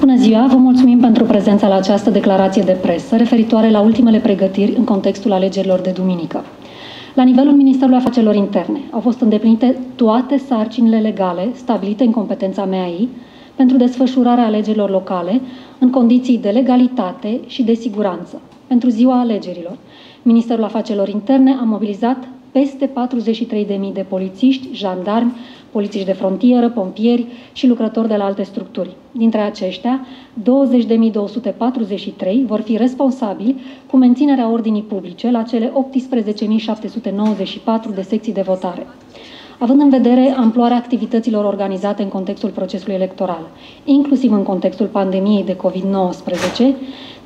Bună ziua, vă mulțumim pentru prezența la această declarație de presă referitoare la ultimele pregătiri în contextul alegerilor de duminică. La nivelul Ministerului Afacerilor Interne au fost îndeplinite toate sarcinile legale stabilite în competența MEAI pentru desfășurarea alegerilor locale în condiții de legalitate și de siguranță. Pentru ziua alegerilor, Ministerul Afacerilor Interne a mobilizat peste 43.000 de polițiști, jandarmi, polițiști de frontieră, pompieri și lucrători de la alte structuri. Dintre aceștia, 20.243 vor fi responsabili cu menținerea ordinii publice la cele 18.794 de secții de votare. Având în vedere amploarea activităților organizate în contextul procesului electoral, inclusiv în contextul pandemiei de COVID-19,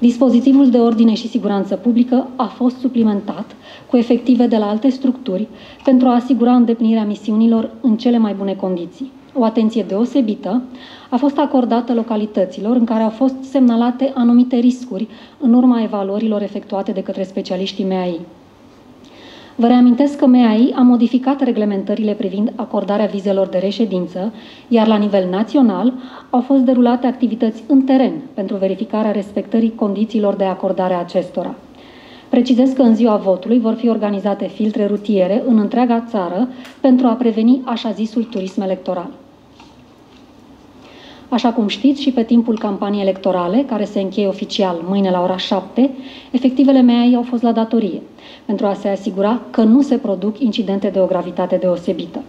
dispozitivul de ordine și siguranță publică a fost suplimentat cu efective de la alte structuri pentru a asigura îndeplinirea misiunilor în cele mai bune condiții. O atenție deosebită a fost acordată localităților în care au fost semnalate anumite riscuri în urma evaluărilor efectuate de către specialiștii MEAI. Vă reamintesc că MEAI a modificat reglementările privind acordarea vizelor de reședință, iar la nivel național au fost derulate activități în teren pentru verificarea respectării condițiilor de acordare a acestora. Precizez că în ziua votului vor fi organizate filtre rutiere în întreaga țară pentru a preveni așa zisul turism electoral. Așa cum știți, și pe timpul campaniei electorale, care se încheie oficial mâine la ora 7, efectivele MEAI au fost la datorie, pentru a se asigura că nu se produc incidente de o gravitate deosebită.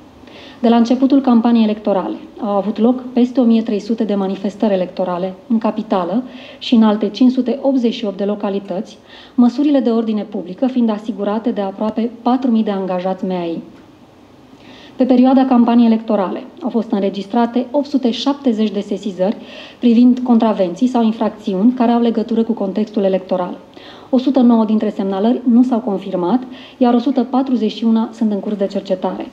De la începutul campaniei electorale au avut loc peste 1300 de manifestări electorale în capitală și în alte 588 de localități, măsurile de ordine publică fiind asigurate de aproape 4.000 de angajați MEAI. Pe perioada campaniei electorale au fost înregistrate 870 de sesizări privind contravenții sau infracțiuni care au legătură cu contextul electoral. 109 dintre semnalări nu s-au confirmat, iar 141 sunt în curs de cercetare.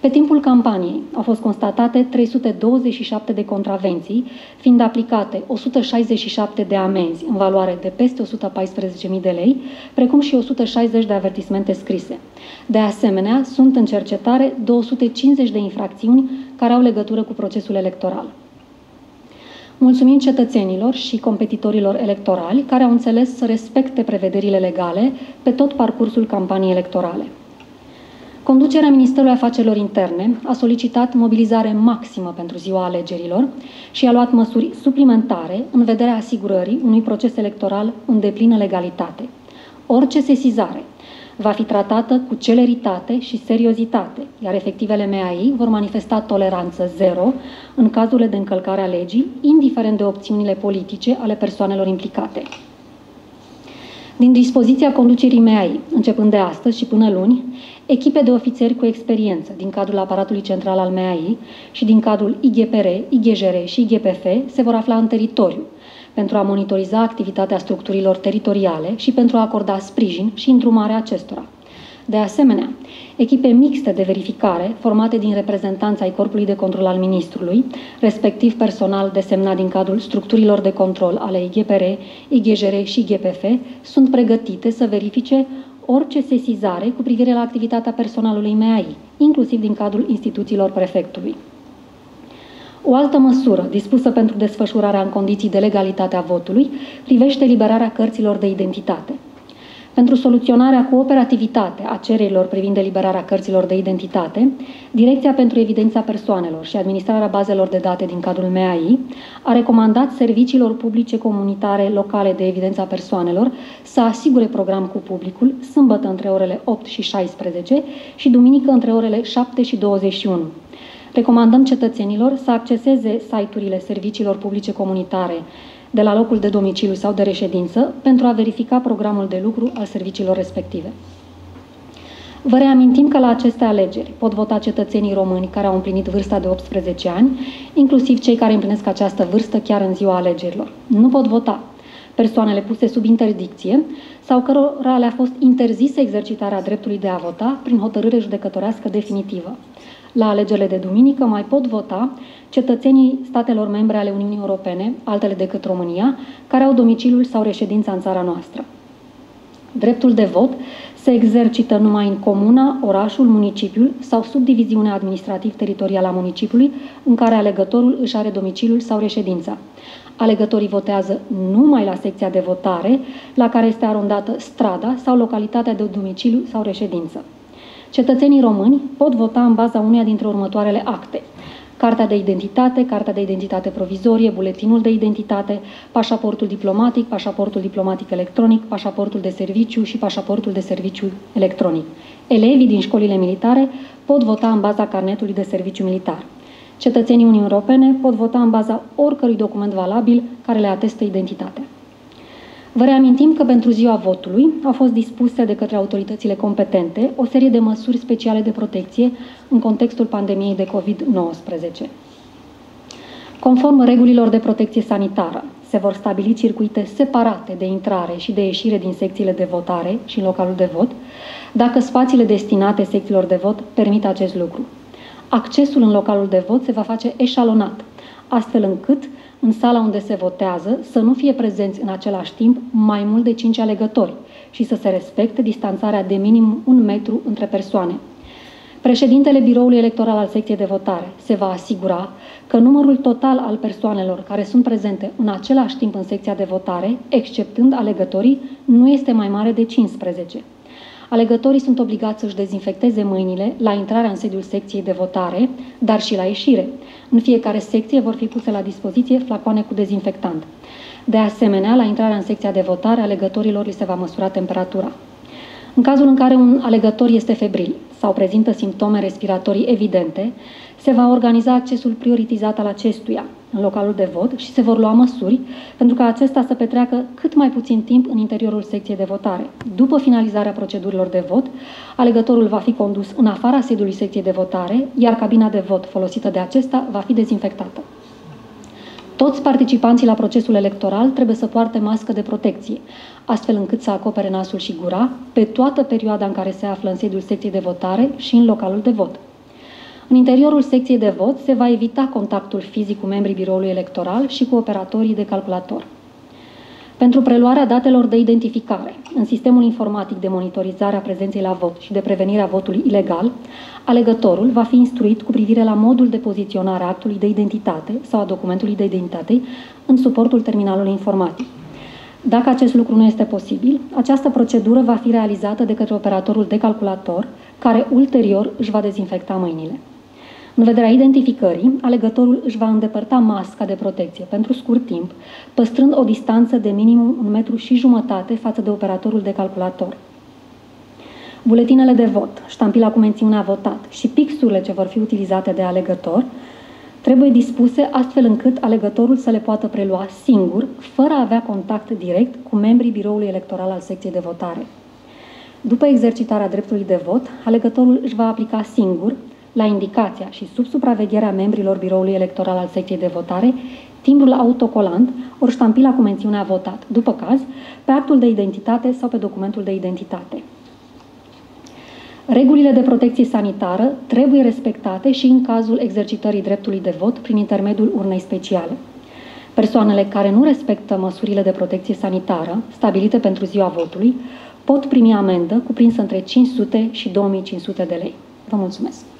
Pe timpul campaniei au fost constatate 327 de contravenții, fiind aplicate 167 de amenzi în valoare de peste 114.000 de lei, precum și 160 de avertismente scrise. De asemenea, sunt în cercetare 250 de infracțiuni care au legătură cu procesul electoral. Mulțumim cetățenilor și competitorilor electorali care au înțeles să respecte prevederile legale pe tot parcursul campaniei electorale. Conducerea Ministerului Afacerilor Interne a solicitat mobilizare maximă pentru ziua alegerilor și a luat măsuri suplimentare în vederea asigurării unui proces electoral în deplină legalitate. Orice sesizare va fi tratată cu celeritate și seriozitate, iar efectivele MEAI vor manifesta toleranță zero în cazurile de încălcare a legii, indiferent de opțiunile politice ale persoanelor implicate. Din dispoziția conducerii MEAI, începând de astăzi și până luni, echipe de ofițeri cu experiență din cadrul aparatului central al MEAI și din cadrul IGPR, IGJR și IGPF se vor afla în teritoriu pentru a monitoriza activitatea structurilor teritoriale și pentru a acorda sprijin și îndrumarea acestora. De asemenea, echipe mixte de verificare, formate din reprezentanța ai Corpului de Control al Ministrului, respectiv personal desemnat din cadrul structurilor de control ale IGPR, IGJR și IGPF, sunt pregătite să verifice orice sesizare cu privire la activitatea personalului MEAI, inclusiv din cadrul instituțiilor prefectului. O altă măsură dispusă pentru desfășurarea în condiții de legalitate a votului privește liberarea cărților de identitate. Pentru soluționarea cu operativitate a cererilor privind eliberarea cărților de identitate, Direcția pentru Evidența Persoanelor și Administrarea Bazelor de Date din cadrul MEAI a recomandat serviciilor publice comunitare locale de evidența persoanelor să asigure program cu publicul sâmbătă între orele 8 și 16 și duminică între orele 7 și 21. Recomandăm cetățenilor să acceseze site-urile serviciilor publice comunitare de la locul de domiciliu sau de reședință pentru a verifica programul de lucru al serviciilor respective. Vă reamintim că la aceste alegeri pot vota cetățenii români care au împlinit vârsta de 18 ani, inclusiv cei care împlinesc această vârstă chiar în ziua alegerilor. Nu pot vota persoanele puse sub interdicție sau cărora le-a fost interzisă exercitarea dreptului de a vota prin hotărâre judecătorească definitivă. La alegerile de duminică mai pot vota cetățenii statelor membre ale Uniunii Europene, altele decât România, care au domiciliul sau reședința în țara noastră. Dreptul de vot se exercită numai în comuna, orașul, municipiul sau subdiviziunea administrativ-teritorială a municipiului în care alegătorul își are domiciliul sau reședința. Alegătorii votează numai la secția de votare, la care este arondată strada sau localitatea de domiciliu sau reședință. Cetățenii români pot vota în baza uneia dintre următoarele acte – cartea de identitate, cartea de identitate provizorie, buletinul de identitate, pașaportul diplomatic, pașaportul diplomatic electronic, pașaportul de serviciu și pașaportul de serviciu electronic. Elevii din școlile militare pot vota în baza carnetului de serviciu militar. Cetățenii Uniunii Europene pot vota în baza oricărui document valabil care le atestă identitatea. Vă reamintim că pentru ziua votului au fost dispuse de către autoritățile competente o serie de măsuri speciale de protecție în contextul pandemiei de COVID-19. Conform regulilor de protecție sanitară, se vor stabili circuite separate de intrare și de ieșire din secțiile de votare și în localul de vot, dacă spațiile destinate secțiilor de vot permit acest lucru. Accesul în localul de vot se va face eșalonat, astfel încât în sala unde se votează să nu fie prezenți în același timp mai mult de 5 alegători și să se respecte distanțarea de minim un metru între persoane. Președintele biroului electoral al secției de votare se va asigura că numărul total al persoanelor care sunt prezente în același timp în secția de votare, exceptând alegătorii, nu este mai mare de 15. Alegătorii sunt obligați să-și dezinfecteze mâinile la intrarea în sediul secției de votare, dar și la ieșire. În fiecare secție vor fi puse la dispoziție flacoane cu dezinfectant. De asemenea, la intrarea în secția de votare, alegătorilor li se va măsura temperatura. În cazul în care un alegător este febril sau prezintă simptome respiratorii evidente, se va organiza accesul prioritizat al acestuia în localul de vot și se vor lua măsuri pentru ca acesta să petreacă cât mai puțin timp în interiorul secției de votare. După finalizarea procedurilor de vot, alegătorul va fi condus în afara sediului secției de votare, iar cabina de vot folosită de acesta va fi dezinfectată. Toți participanții la procesul electoral trebuie să poarte mască de protecție, astfel încât să acopere nasul și gura pe toată perioada în care se află în sediul secției de votare și în localul de vot. În interiorul secției de vot se va evita contactul fizic cu membrii biroului electoral și cu operatorii de calculator. Pentru preluarea datelor de identificare în sistemul informatic de monitorizare a prezenței la vot și de prevenire a votului ilegal, alegătorul va fi instruit cu privire la modul de poziționare a actului de identitate sau a documentului de identitate în suportul terminalului informatic. Dacă acest lucru nu este posibil, această procedură va fi realizată de către operatorul de calculator, care ulterior își va dezinfecta mâinile. În vederea identificării, alegătorul își va îndepărta masca de protecție pentru scurt timp, păstrând o distanță de minimum un metru și jumătate față de operatorul de calculator. Buletinele de vot, ștampila cu mențiunea votat și pixurile ce vor fi utilizate de alegător trebuie dispuse astfel încât alegătorul să le poată prelua singur, fără a avea contact direct cu membrii biroului electoral al secției de votare. După exercitarea dreptului de vot, alegătorul își va aplica singur la indicația și sub supravegherea membrilor biroului electoral al secției de votare, timbrul autocolant ori ștampila cu mențiunea votat, după caz, pe actul de identitate sau pe documentul de identitate. Regulile de protecție sanitară trebuie respectate și în cazul exercitării dreptului de vot prin intermediul urnei speciale. Persoanele care nu respectă măsurile de protecție sanitară stabilite pentru ziua votului pot primi amendă cuprinsă între 500 și 2500 de lei. Vă mulțumesc!